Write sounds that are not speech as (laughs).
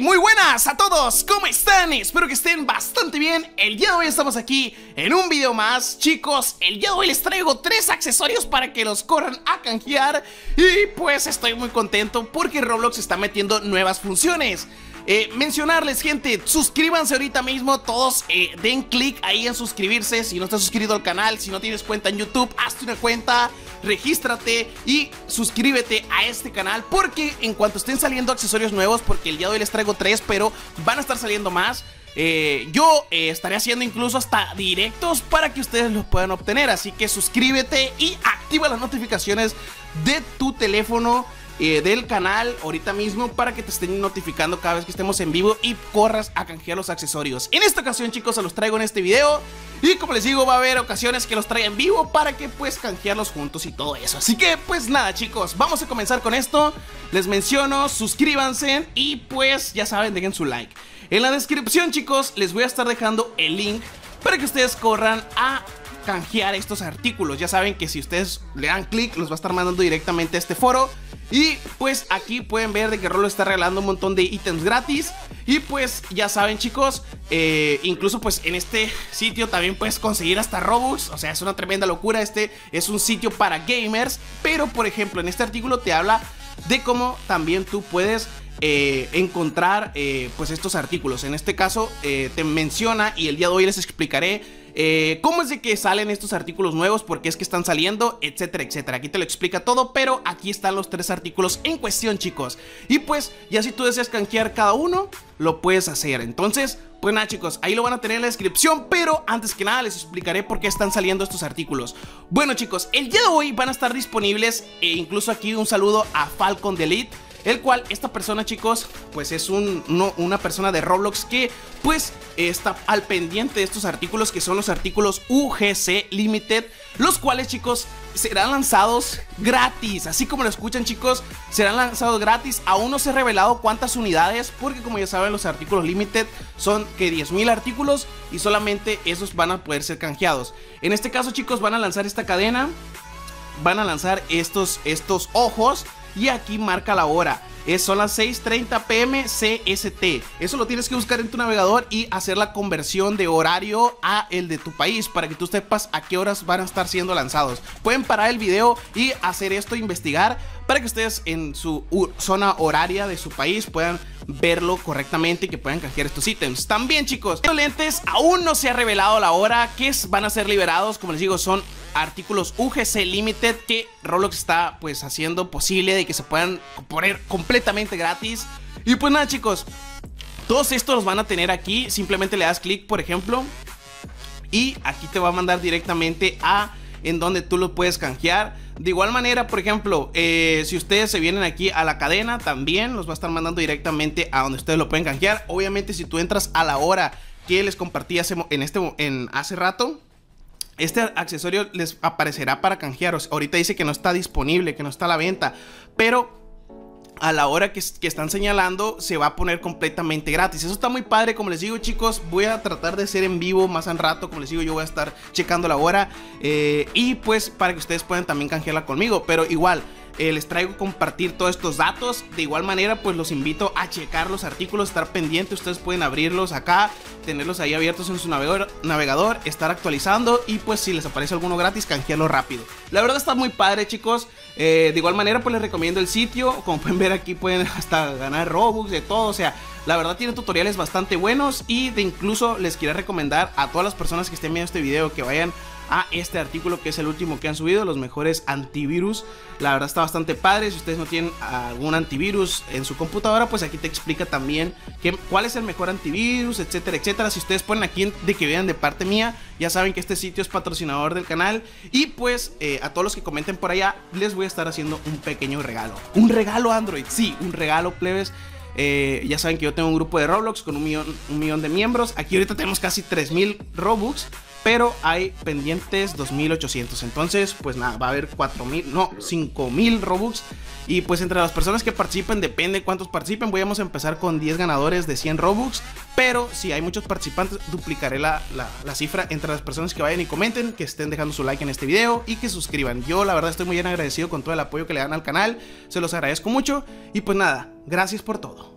Muy buenas a todos, ¿cómo están? Espero que estén bastante bien. El día de hoy estamos aquí en un video más Chicos, el día de hoy les traigo tres accesorios para que los corran a canjear. Y pues estoy muy contento porque Roblox está metiendo nuevas funciones eh, mencionarles, gente, suscríbanse ahorita mismo, todos eh, den clic ahí en suscribirse si no estás suscrito al canal, si no tienes cuenta en YouTube, hazte una cuenta, regístrate y suscríbete a este canal porque en cuanto estén saliendo accesorios nuevos, porque el día de hoy les traigo tres, pero van a estar saliendo más. Eh, yo estaré haciendo incluso hasta directos para que ustedes los puedan obtener. Así que suscríbete y activa las notificaciones de tu teléfono eh, del canal ahorita mismo para que te estén notificando cada vez que estemos en vivo y corras a canjear los accesorios. En esta ocasión chicos se los traigo en este video y como les digo va a haber ocasiones que los traiga en vivo para que pues canjearlos juntos y todo eso. Así que pues nada chicos, vamos a comenzar con esto. Les menciono, suscríbanse y pues ya saben, dejen su like. En la descripción chicos les voy a estar dejando el link para que ustedes corran a canjear estos artículos. Ya saben que si ustedes le dan clic los va a estar mandando directamente a este foro y pues aquí pueden ver de que Rolo está regalando un montón de ítems gratis. Y pues ya saben chicos, eh, incluso pues en este sitio también puedes conseguir hasta Robux. O sea, es una tremenda locura. Este es un sitio para gamers. Pero por ejemplo en este artículo te habla de cómo también tú puedes eh, encontrar eh, pues estos artículos. En este caso te menciona y el día de hoy les explicaré eh, cómo es de que salen estos artículos nuevos, por qué es que están saliendo, etcétera, etcétera. Aquí te lo explica todo, pero aquí están los tres artículos en cuestión, chicos. Y pues, ya si tú deseas canjear cada uno, lo puedes hacer. Entonces, pues nada chicos, ahí lo van a tener en la descripción, pero antes que nada les explicaré por qué están saliendo estos artículos. Bueno chicos, el día de hoy van a estar disponibles, e incluso aquí un saludo a Falcon Delete el cual esta persona chicos pues es un, una persona de Roblox que pues está al pendiente de estos artículos que son los artículos UGC Limited los cuales chicos serán lanzados gratis. Así como lo escuchan chicos serán lanzados gratis. Aún no se ha revelado cuántas unidades porque como ya saben los artículos Limited son que 10.000 artículos y solamente esos van a poder ser canjeados. En este caso chicos van a lanzar esta cadena van a lanzar estos, estos ojos y aquí marca la hora. Es, son las 6.30 pm CST. Eso lo tienes que buscar en tu navegador y hacer la conversión de horario a el de tu país para que tú sepas a qué horas van a estar siendo lanzados. Pueden parar el video y hacer esto, investigar, para que ustedes en su zona horaria de su país puedan verlo correctamente y que puedan canjear estos ítems. También chicos, los lentes aún no se ha revelado la hora que van a ser liberados. Como les digo, son artículos UGC Limited que Roblox está pues haciendo posible de que se puedan poner completamente gratis. Y pues nada chicos, todos estos los van a tener aquí, simplemente le das clic por ejemplo y aquí te va a mandar directamente a en donde tú lo puedes canjear. De igual manera, por ejemplo, eh, si ustedes se vienen aquí a la cadena, también los va a estar mandando directamente a donde ustedes lo pueden canjear. Obviamente, si tú entras a la hora que les compartí hace, en este, en, hace rato, este accesorio les aparecerá para canjearos. Ahorita dice que no está disponible, que no está a la venta. Pero a la hora que, están señalando se va a poner completamente gratis. Eso está muy padre, como les digo chicos, voy a tratar de ser en vivo más en rato, como les digo yo voy a estar checando la hora eh, y pues para que ustedes puedan también canjearla conmigo, pero igual eh, les traigo compartir todos estos datos. De igual manera, pues los invito a checar los artículos, estar pendientes. Ustedes pueden abrirlos acá, tenerlos ahí abiertos en su navegador, navegador, estar actualizando y pues si les aparece alguno gratis, canjearlo rápido. La verdad está muy padre, chicos. Eh, de igual manera, pues les recomiendo el sitio. Como pueden ver aquí, pueden (laughs) hasta ganar Robux, de todo. O sea, la verdad tiene tutoriales bastante buenos y de incluso les quiero recomendar a todas las personas que estén viendo este video que vayan a este artículo que es el último que han subido, los mejores antivirus. La verdad está bastante padre. Si ustedes no tienen algún antivirus en su computadora, pues aquí te explica también cuál es el mejor antivirus, etcétera, etcétera. Si ustedes ponen aquí de que vean de parte mía, ya saben que este sitio es patrocinador del canal. Y pues eh, a todos los que comenten por allá, les voy a estar haciendo un pequeño regalo. Un regalo Android, sí, un regalo plebes. Eh, ya saben que yo tengo un grupo de Roblox con un millón, un millón de miembros. Aquí ahorita tenemos casi 3000 Robux pero hay pendientes 2800. Entonces, pues nada, va a haber 4000, no, 5000 Robux. Y pues entre las personas que participen, depende cuántos participen. Voy a empezar con 10 ganadores de 100 Robux. Pero si hay muchos participantes, duplicaré la, la, cifra entre las personas que vayan y comenten, que estén dejando su like en este video y que suscriban. Yo, la verdad, estoy muy bien agradecido con todo el apoyo que le dan al canal. Se los agradezco mucho. Y pues nada, gracias por todo.